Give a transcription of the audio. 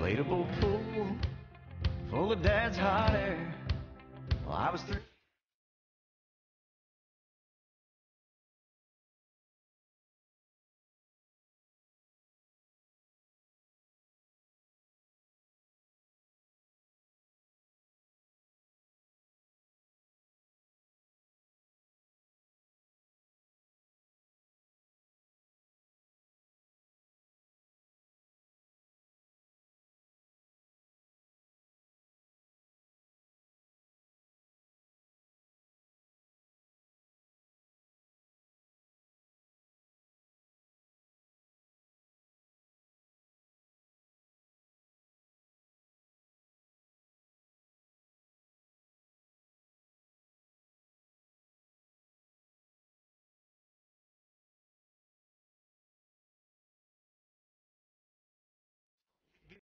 inflatable pool full of dad's hot air. Well, I was three.